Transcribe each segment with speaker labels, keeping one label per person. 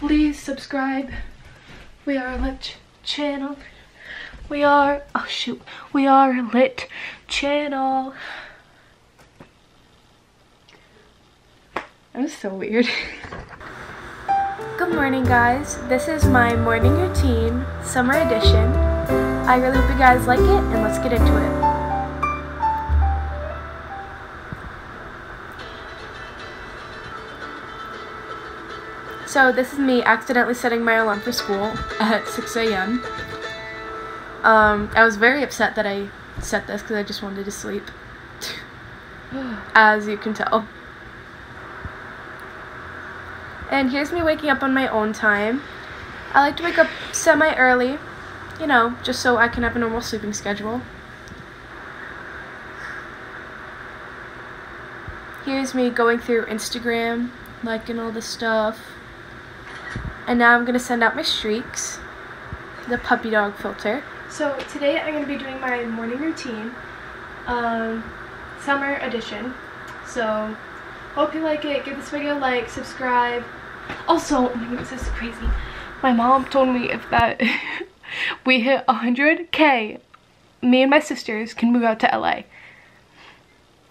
Speaker 1: Please subscribe. We are a lit channel. We are, oh shoot, we are a lit channel. That was so weird. Good morning guys. This is my morning routine, summer edition. I really hope you guys like it and let's get into it. So this is me accidentally setting my alarm for school at 6 a.m. Um, I was very upset that I set this because I just wanted to sleep. As you can tell. And here's me waking up on my own time. I like to wake up semi-early, you know, just so I can have a normal sleeping schedule. Here's me going through Instagram, liking all the stuff. And now I'm going to send out my streaks, the puppy dog filter. So today I'm going to be doing my morning routine, um, summer edition. So hope you like it. Give this video a like, subscribe. Also, oh my goodness, this is crazy. My mom told me if that we hit 100k, me and my sisters can move out to LA.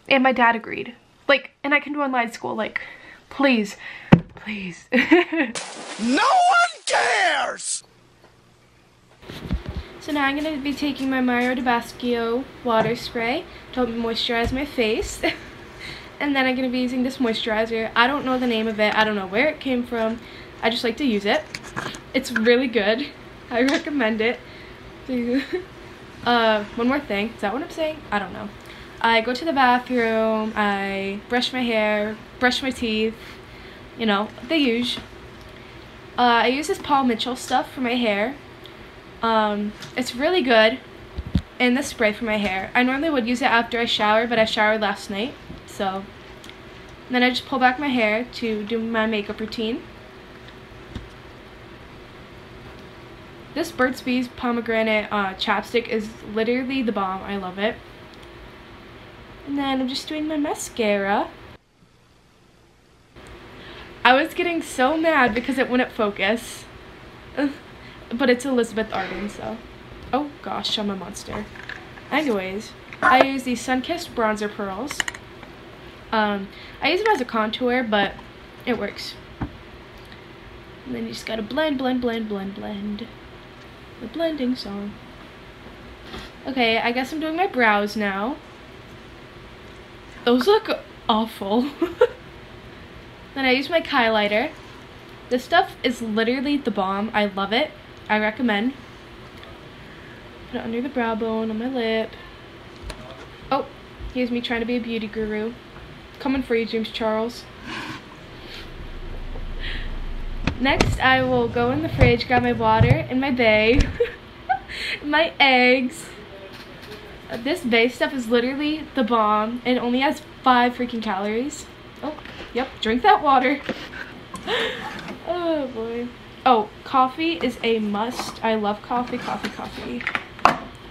Speaker 1: And my dad agreed. Like, and I can do online school. Like, please, please.
Speaker 2: no one cares!
Speaker 1: So now I'm going to be taking my Mario Badescu water spray to help moisturize my face. and then I'm going to be using this moisturizer. I don't know the name of it. I don't know where it came from. I just like to use it. It's really good. I recommend it. uh, one more thing. Is that what I'm saying? I don't know. I go to the bathroom, I brush my hair, brush my teeth, you know, the usual. Uh, I use this Paul Mitchell stuff for my hair. Um, it's really good. And this spray for my hair. I normally would use it after I shower, but I showered last night. So, then I just pull back my hair to do my makeup routine. This Burt's Bees pomegranate uh, chapstick is literally the bomb. I love it. And then I'm just doing my mascara. I was getting so mad because it wouldn't focus. but it's Elizabeth Arden, so. Oh gosh, I'm a monster. Anyways, I use these Sunkissed Bronzer Pearls. Um, I use them as a contour, but it works. And then you just gotta blend, blend, blend, blend, blend. The blending song. Okay, I guess I'm doing my brows now. Those look awful. then I use my highlighter. This stuff is literally the bomb. I love it. I recommend. Put it under the brow bone, on my lip. Oh, here's me trying to be a beauty guru. Coming for you, James Charles. Next, I will go in the fridge, grab my water and my Bai, my eggs. This base stuff is literally the bomb. It only has five freaking calories. Oh, yep, drink that water. oh boy. Oh, coffee is a must. I love coffee, coffee, coffee.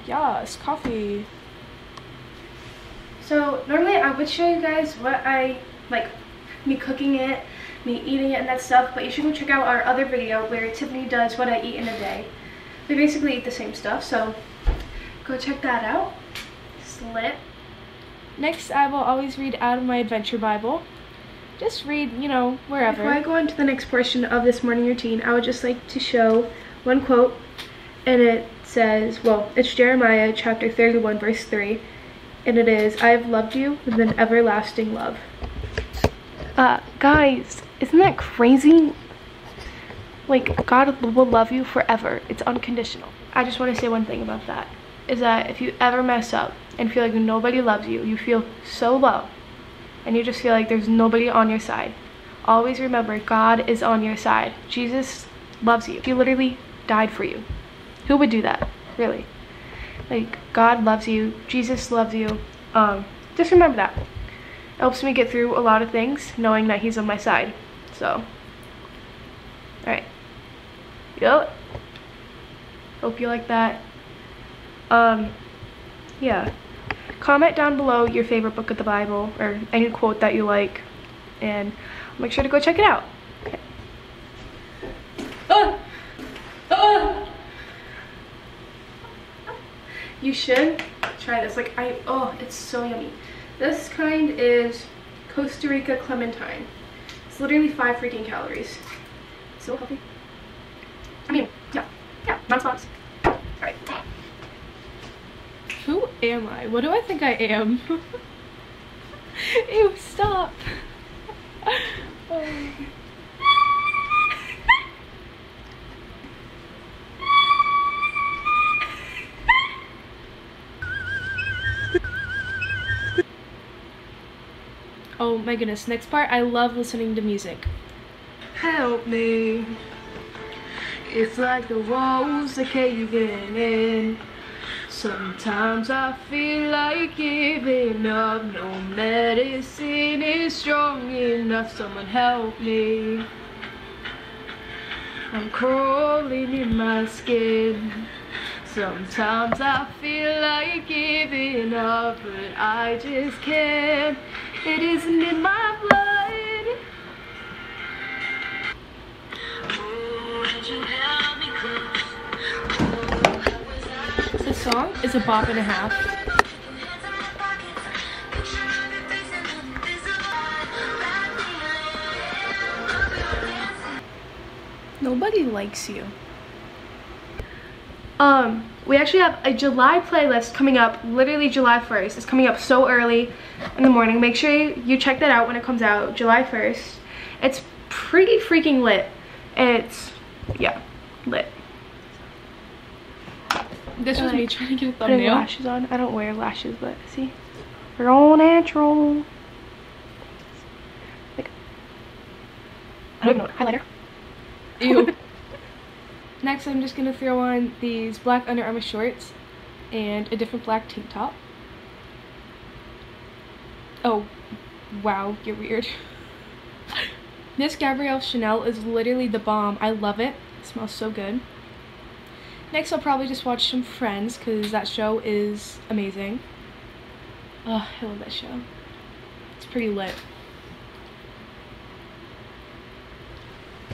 Speaker 1: Yes, coffee. So normally I would show you guys what I like me cooking it, me eating it and that stuff, but you should go check out our other video where Tiffany does what I eat in a day. We basically eat the same stuff, so go check that out. Slit. Next, I will always read out of my adventure Bible. Just read, you know, wherever. Before I go on to the next portion of this morning routine, I would just like to show one quote, and it says, well, it's Jeremiah chapter 31, verse 3 and it is, I have loved you with an everlasting love. Uh, guys, isn't that crazy? Like, God will love you forever. It's unconditional. I just want to say one thing about that. Is that if you ever mess up and feel like nobody loves you, you feel so low, and you just feel like there's nobody on your side, always remember God is on your side. Jesus loves you. He literally died for you. Who would do that? Really? Like, God loves you. Jesus loves you. Um, just remember that. It helps me get through a lot of things knowing that he's on my side. So, alright. Yep. Hope you like that. Um, yeah. Comment down below your favorite book of the Bible or any quote that you like and make sure to go check it out. Okay. Ah! You should try this. Like I oh, it's so yummy. This kind is Costa Rica clementine. It's literally five freaking calories. So healthy. I mean, yeah, yeah, non-spots. All right.
Speaker 3: Who am I? What do I think I am? Ew, stop. oh. My goodness, next part, I love listening to music. Help me. It's like the walls are caving in. Sometimes I feel like giving up. No medicine is strong enough. Someone help me. I'm crawling in my skin. Sometimes I feel like giving up, but I just can't. It isn't in my blood. Song is a bop and a half. Nobody likes you.
Speaker 1: Um, we actually have a July playlist coming up, literally July 1st. It's coming up so early in the morning. Make sure you check that out when it comes out, July 1st. It's pretty freaking lit. It's, yeah, lit.
Speaker 3: This was
Speaker 1: like,
Speaker 3: me trying to get a thumbnail.
Speaker 1: lashes on. I don't wear lashes, but see? They're all natural. Like, I don't even know, highlighter.
Speaker 3: Ew. Next, I'm just gonna throw on these black Under Armour shorts and a different black tank top. Oh, wow, you're weird. this Gabrielle Chanel is literally the bomb. I love it. It smells so good. Next, I'll probably just watch some Friends because that show is amazing. Oh, I love that show. It's pretty lit.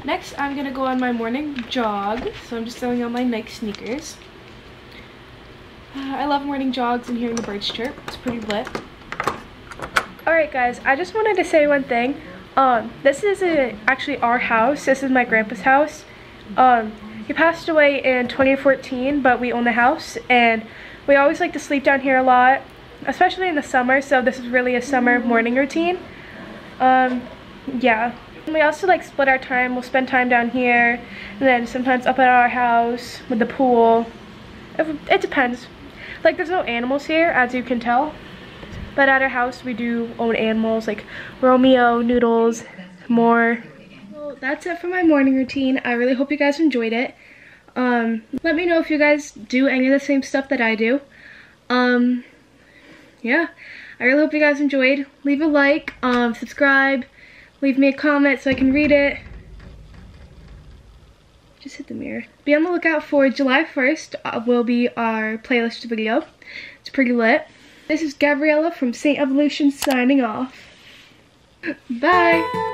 Speaker 3: Next, I'm gonna go on my morning jog. So I'm just throwing on my Nike sneakers. Uh, I love morning jogs and hearing the birds chirp. It's pretty lit.
Speaker 1: Alright guys, I just wanted to say one thing. Um, this is a, actually our house. This is my grandpa's house. Um, he passed away in 2014, but we own the house and we always like to sleep down here a lot, especially in the summer, so this is really a summer morning routine. Um, yeah. We also like split our time. We'll spend time down here and then sometimes up at our house with the pool. It, it depends. Like there's no animals here, as you can tell. But at our house, we do own animals like Romeo, Noodles, more. Well, that's it for my morning routine. I really hope you guys enjoyed it. Um, let me know if you guys do any of the same stuff that I do. Um, yeah, I really hope you guys enjoyed. Leave a like, um, subscribe, leave me a comment so I can read it. Just hit the mirror. Be on the lookout for July 1st uh, will be our playlist video. It's pretty lit. This is Gabriella from Saint Evolution signing off. Bye!